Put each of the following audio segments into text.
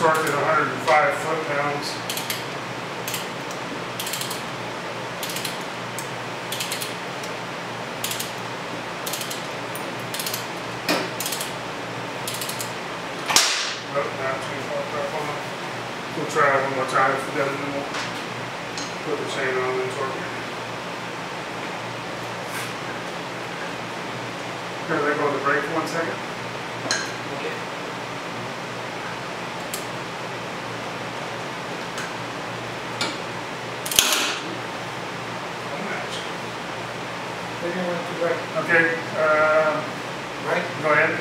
Torqued at 105 foot-pounds. Nope, not too far back on it. We'll try it one more time if it doesn't, then we'll put the chain on and torque it. Here, let go of the brake for one second. Okay. Maybe I went to right. Okay, uh, Right? go ahead.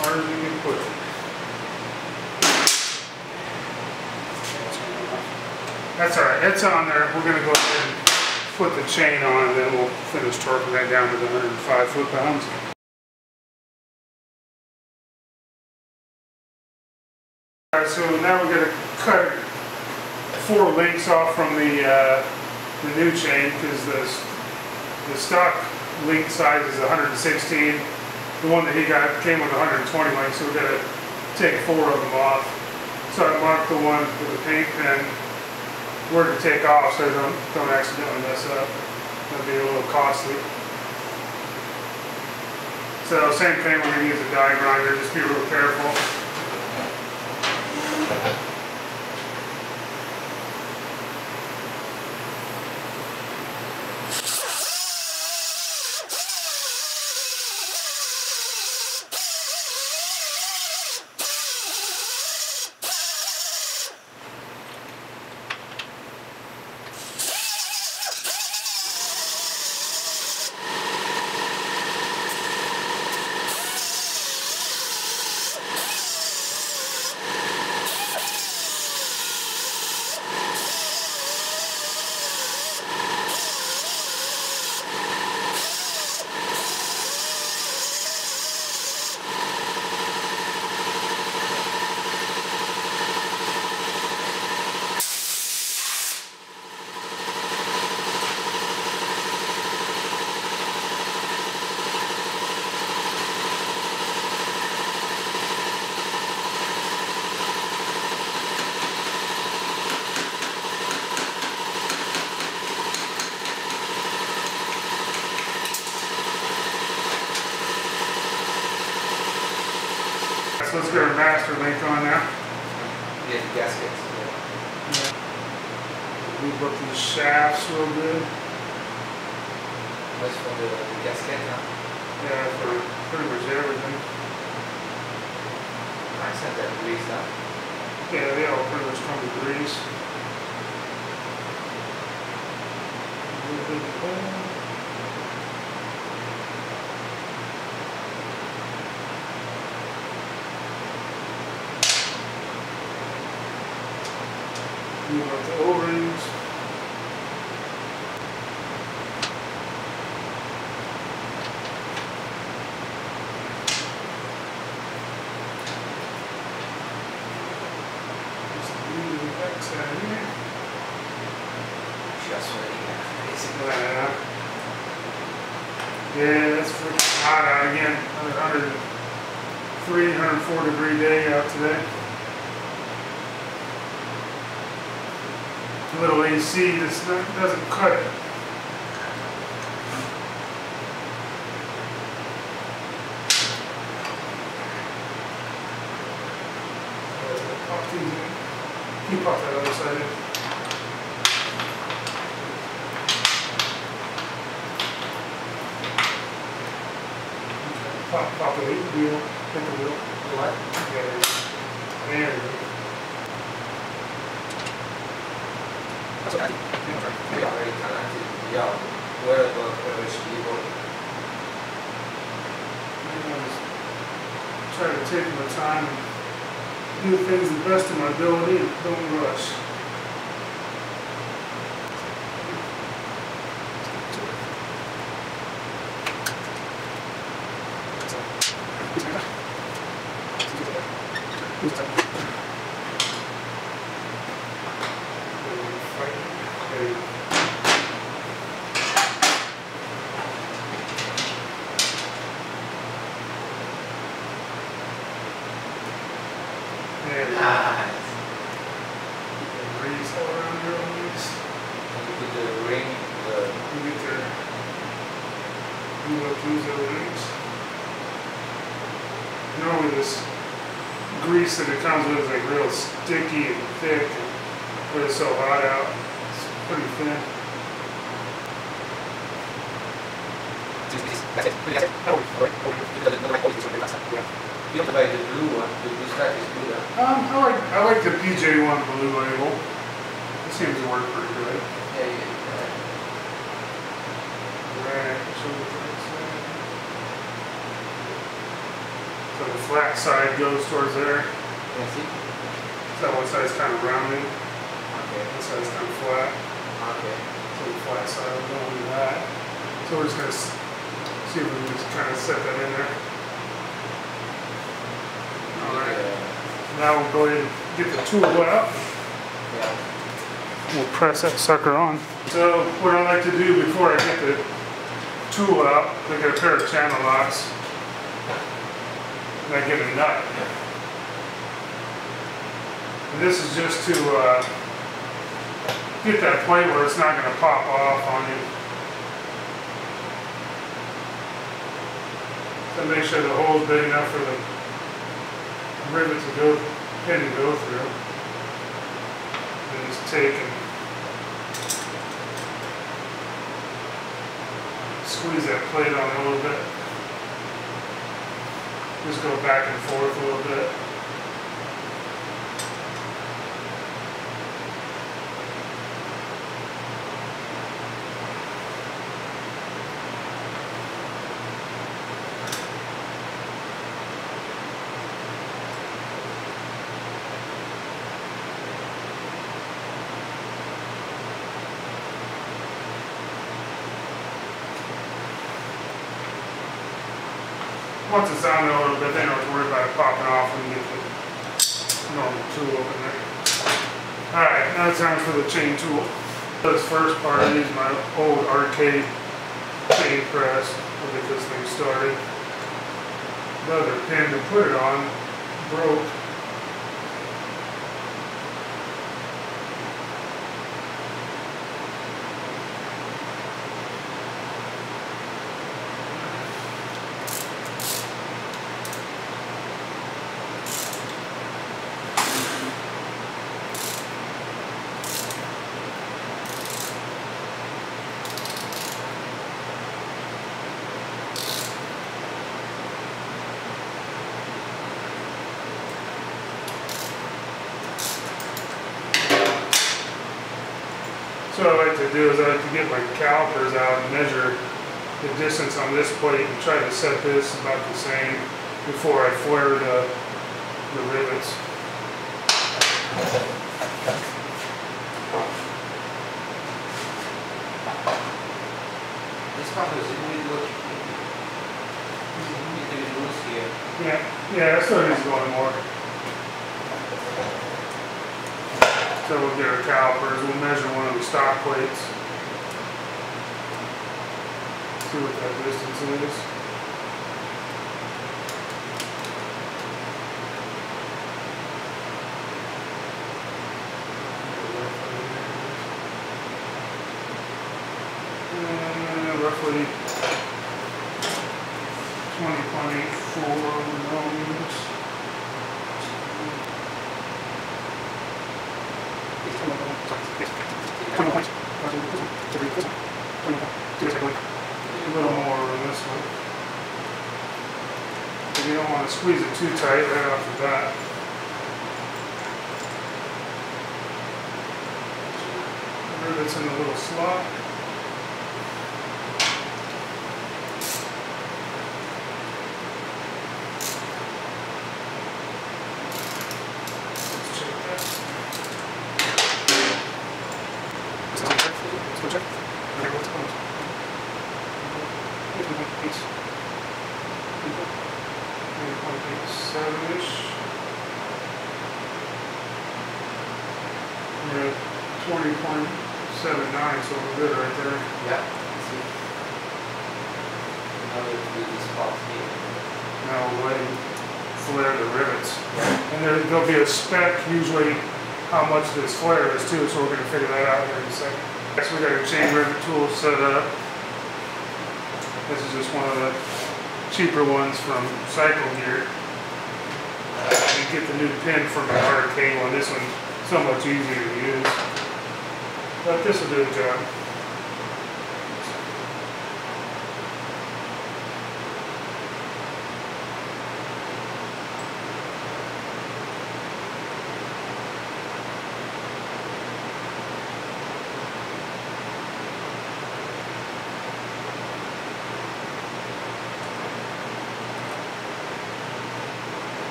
Harder than you put it. That's all right, it's on there. We're gonna go ahead and put the chain on and then we'll finish torquing that down to the 105 foot-pounds. All right, so now we're gonna cut four links off from the, uh, the new chain because the, the stock link size is 116. The one that he got came with 120 links, so we're gonna take four of them off. So I marked the one with the paint pen where to take off so I don't, don't accidentally mess up. That'd be a little costly. So same thing, we're gonna use a die grinder, just be real careful. So let's get our master link on now. Yeah, the gaskets. yeah. Move up these shafts real good. What's for the the gasket now? Yeah, for pretty much everything. Nice and that grease now. Pretty much come with grease. A little bit of oil. Move up the O-rings. Just move the backside here. Just ready, yeah, basically. Yeah. Yeah, it's freaking hot out again. 103, 104 degree day out today. A little Just doesn't cut it. Keep off that other side. in. Pop, pop the wheel, hit the wheel. What? There. There. yeah, where the British people. i Try to take my time and do things the best of my ability and don't rush. Thank seems to work pretty good. Yeah, yeah, yeah. Right, so the flat side. So the flat side goes towards there. Yeah, see? So one side's kind of rounded, Okay, one side's kind of flat. okay. So the flat side will go into that. So we're just gonna see if we can just kind of set that in there. All right. Yeah, Now we'll go ahead and get the tool out. Yeah. We'll press that sucker on. So what I like to do before I get the tool out, I get a pair of channel locks. And I get a nut. And this is just to uh, get that plate where it's not going to pop off on you. To make sure the hole's big enough for the rivet to go, pin to go through. And just take and squeeze that plate on a little bit. Just go back and forth a little bit. A little bit, then I to worry about it popping off you get the normal tool up in there. Alright, now it's time for the chain tool. This first part, I use my old RK chain press to get this thing started. The other pin to put it on broke. So what I like to do is I like to get my calipers out and measure the distance on this plate and try to set this about the same before I flare the, the rivets. This part is really good. It is loose here. Yeah, yeah, that's what he's going more. So we'll get our calipers, we'll measure one of the stock plates. See what that distance is. Uh, roughly twenty point four millimeters. A little more on this one. But you don't want to squeeze it too tight right off the bat. Rivets in a little slot. Let's check that. Seven-ish. We're at twenty point seven nine, so we're good right there. Yeah. See. Now we do this part here. Now we'll flare the rivets. Yeah. And there, there'll be a spec usually how much this flare is too, so we're gonna figure that out here in a second. Next, we got our chain rivet tool set up. This is just one of the cheaper ones from Cycle Gear. Uh, you get the new pin from the hard cable, and this one's so much easier to use. But this will do the job.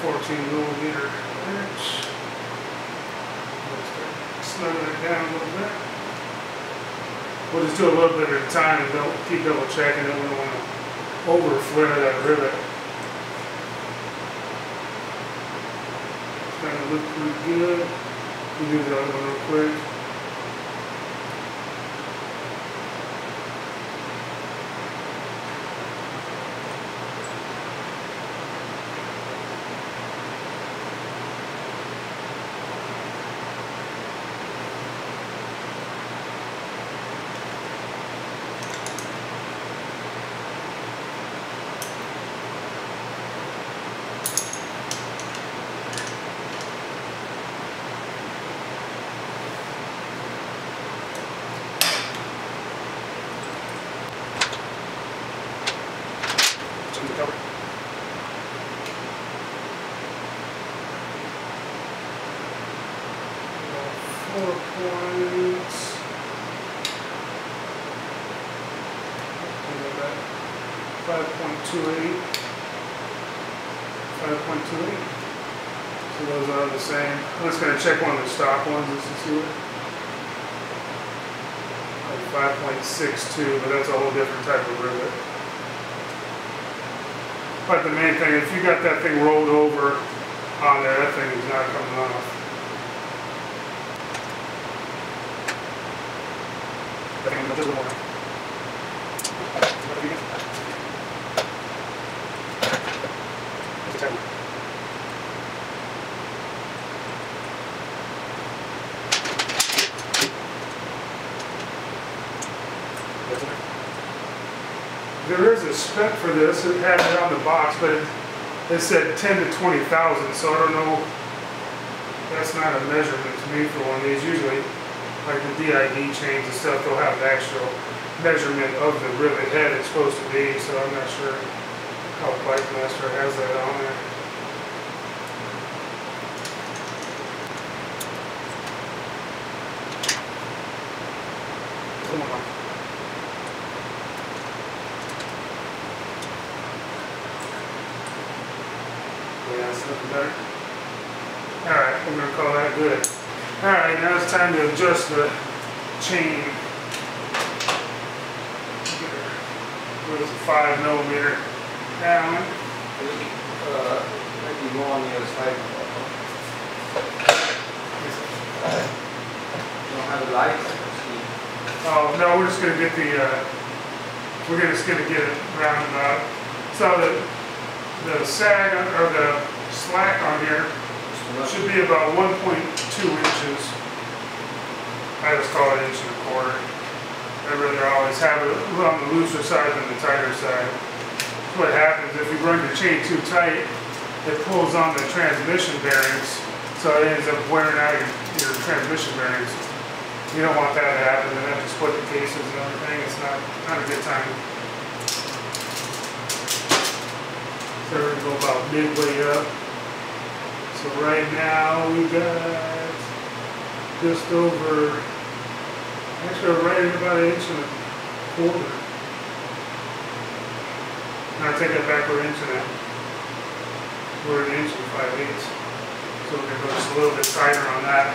Fourteen millimeter wrench. Snug it down a little bit. We'll just do a little bit at a time and don't keep double checking it. We don't want to over flare that rivet. It's gonna look pretty good. We do the other one real quick. 5.28, 5.28. So those are the same. I'm just going to check one of the stock ones just to see what. 5.62, but that's a whole different type of rivet. But the main thing, if you got that thing rolled over on there, that thing is not coming off. Thank. Spec for this, it had it on the box, but it, it said ten to twenty thousand, so I don't know. That's not a measurement to me for one of these, usually, like the DID chains and stuff, they'll have an actual measurement of the rivet head it's supposed to be, so I'm not sure how Bike Master has that on there. Come on. Yeah, that's looking better. Alright, we're gonna call that good. Time to adjust the chain. Where's a five millimeter down? Uh, maybe go on the other side. You don't have the lights, see. Oh, no, we're just gonna get the, uh, we're just gonna get it rounded up. So the, the sag, or the slack on here should be about one point two inches. I just call it inch and a quarter. I'd rather always have it on the looser side than the tighter side. What happens, if you run your chain too tight, it pulls on the transmission bearings, so it ends up wearing out your, your transmission bearings. You don't want that to happen, and have to split the cases and everything, it's not, not a good time. So we're gonna go about midway up. So right now, we got just over, actually, right at about an inch and a quarter. Now take that back, we're inch and a, we're an inch and five eighths. So we're gonna go just a little bit tighter on that.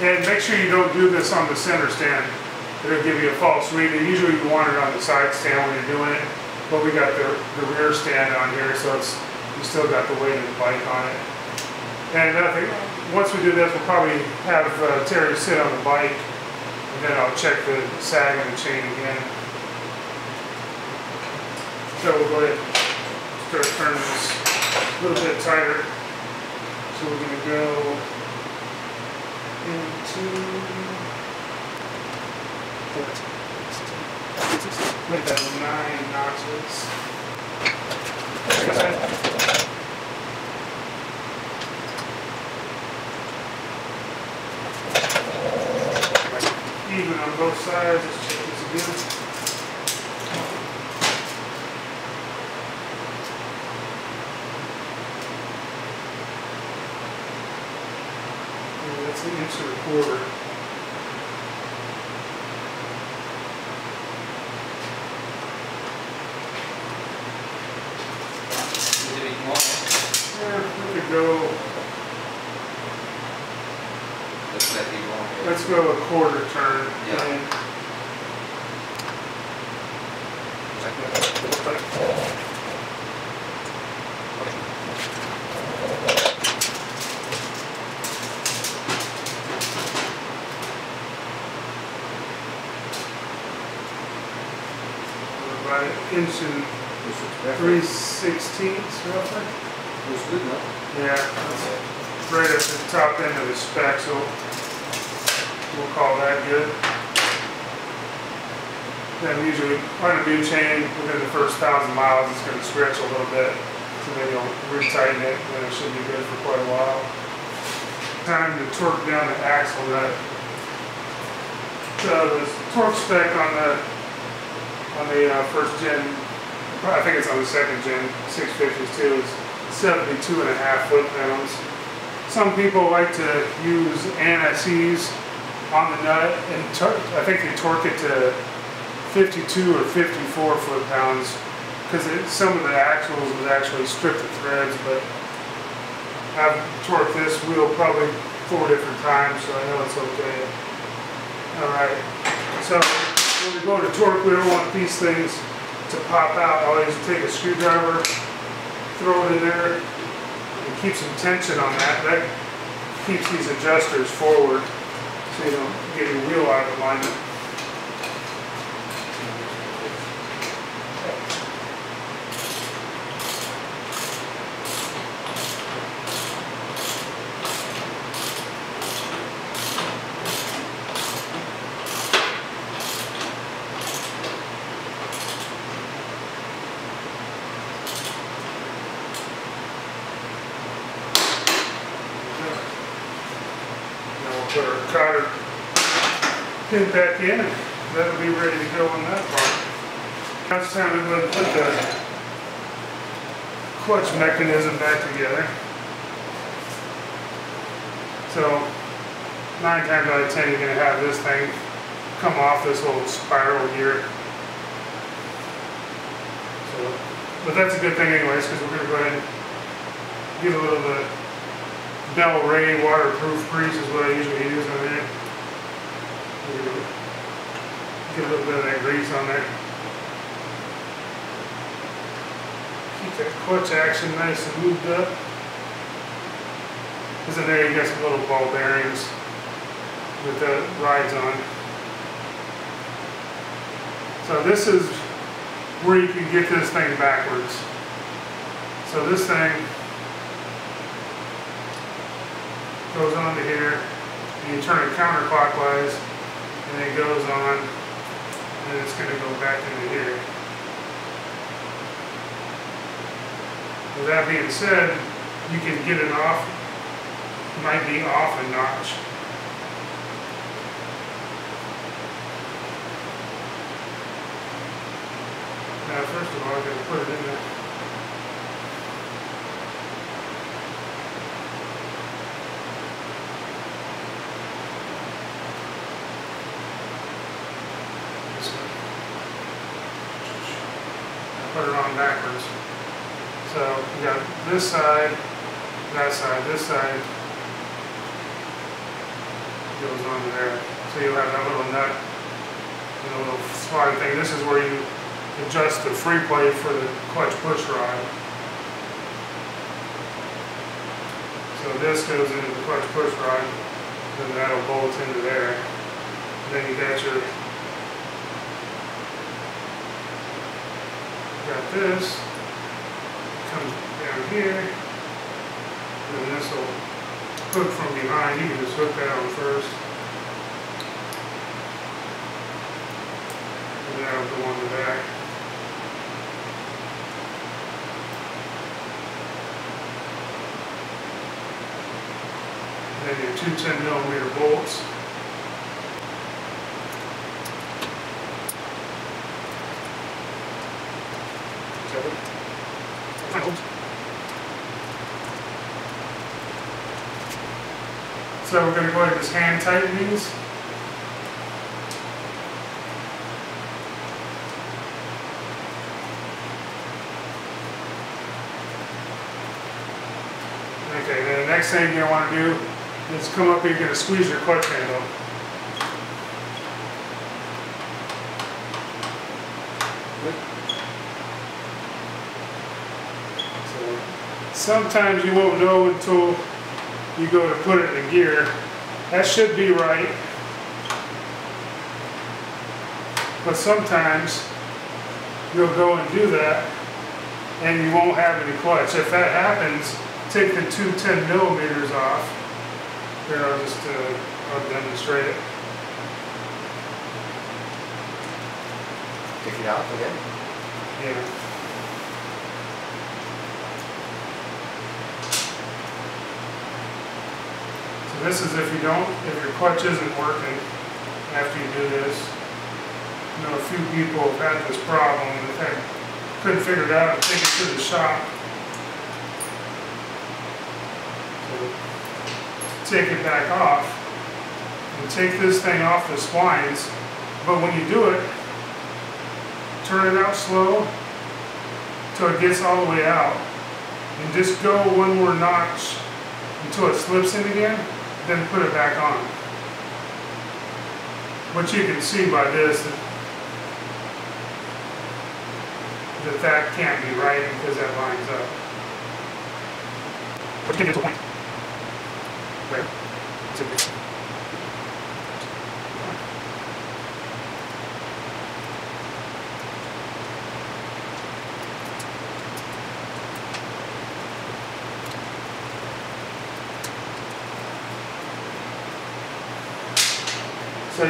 And make sure you don't do this on the center stand. It'll give you a false reading. Usually you want it on the side stand when you're doing it, but we got the, the rear stand on here, so it's, you still got the weight of the bike on it. And I think, once we do this, we'll probably have uh, Terry sit on the bike And then I'll check the sag and the chain again. So we'll go ahead and start turning this a little bit tighter. So we're gonna go into at that nine notches. Even on both sides, let's check this again. That's an inch and a quarter. Is it big more? Yeah, we could go, Looks like big more. let's go a quarter turn. Yeah. and- We're About an inch and three sixteenths roughly. Looks good, no? Yeah, that's right at the top end of the spec, so we'll call that good. Then usually on a new chain, within the first thousand miles, it's gonna stretch a little bit. So then you'll retighten it, and it should be good for quite a while. Time to torque down the axle nut. So the torque spec on the, on the uh, first gen, I think it's on the second gen, six fifties too, is 72 and a half foot pounds. Some people like to use anti-seize on the nut and I think they torque it to 52 or 54 foot pounds because some of the axles would actually strip the threads, but I've torqued this wheel probably four different times, so I know it's okay. All right, so when we go to torque, we don't want these things to pop out. I'll always take a screwdriver, throw it in there, and keep some tension on that. That keeps these adjusters forward, so you don't get your wheel out of alignment. Now we'll put our cotter pin back in and that'll be ready to go on that part. Now it's time to go and put the clutch mechanism back together. So nine times out of ten you're gonna have this thing come off this little spiral here. So, but that's a good thing anyways, because we're gonna go ahead and get a little bit Bel-Ray waterproof grease is what I usually use on Get a little bit of that grease on there. Keep that clutch action nice and moved up. Cause in there you got some little ball bearings with the rides on. So this is where you can get this thing backwards. So this thing goes on to here, and you turn it counterclockwise, and it goes on, and it's gonna go back into here. With that being said, you can get it off, might be off a notch. Now, first of all, I gotta put it in there. This one. I Put it on backwards. So we got this side, that side, this side goes on there. So you'll have that little nut and a little slide thing. This is where you adjust the free plate for the clutch push rod. So this goes into the clutch push rod, then that'll bolt into there. Then you got your, got this, down here. And this will hook from behind, you can just hook that on first. And that'll go on the back. And then your two 10 millimeter bolts. So we're gonna go ahead and just hand tighten these. Okay, then the next thing you wanna do is come up here, gonna squeeze your clutch handle. Sometimes you won't know until you go to put it in gear. That should be right. But sometimes you'll go and do that and you won't have any clutch. If that happens, take the two 10 millimeters off. Here, I'll just, uh, I'll demonstrate it. Take it out again. Yeah. This is if you don't, if your clutch isn't working after you do this. You know, a few people have had this problem, and they couldn't figure it out, and take it to the shop. So, Take it back off, and take this thing off the splines, but when you do it, turn it out slow until it gets all the way out. And just go one more notch until it slips in again, then put it back on. What you can see by this, that that can't be right because that lines up. But you can get to a point. Where? It's in this.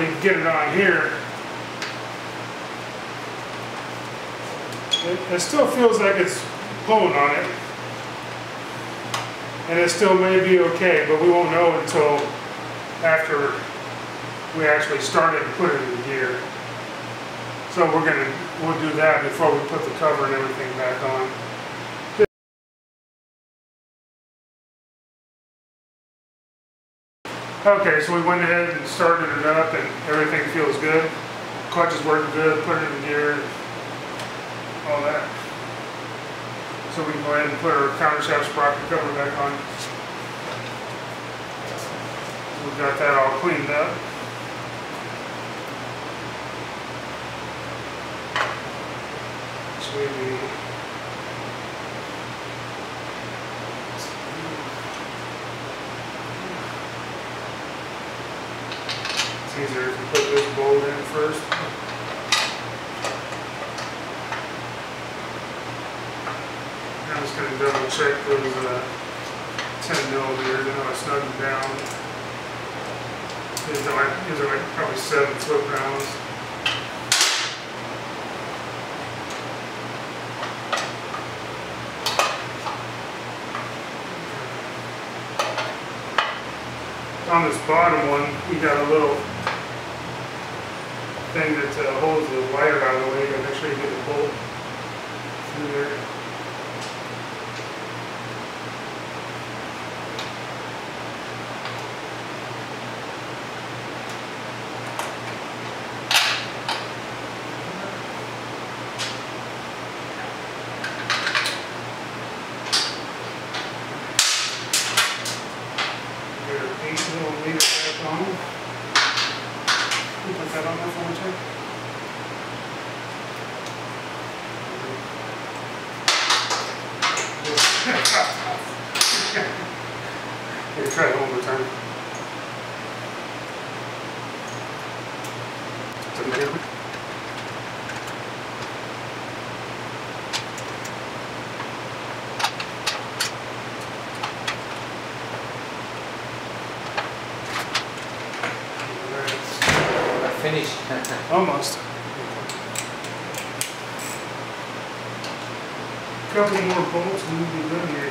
You can get it on here. It, it still feels like it's pulling on it. And it still may be okay, but we won't know until after we actually started to put it in gear. So we're gonna, we'll do that before we put the cover and everything back on. Okay, so we went ahead and started it up and everything feels good. Clutch is working good, put it in gear, all that. So we can go ahead and put our counter shaft sprocket cover back on. We've got that all cleaned up. So we Put this bolt in first. I'm just gonna double check those, uh, ten millimeters, I know I them down. These are like, these are like probably seven foot rounds. On this bottom one, we got a little thing that uh, holds the wire out of the way, make sure you get the bolt through there. try to overturn it. Finished. Almost. A couple more bolts and we'll be done here.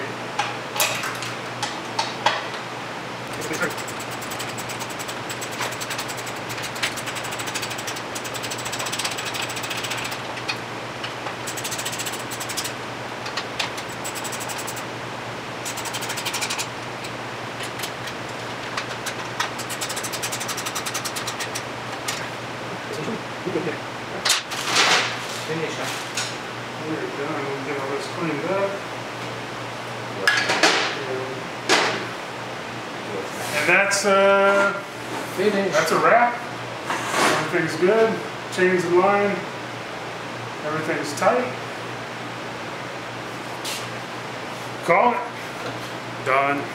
Chains in line, everything's tight. Call it. Done.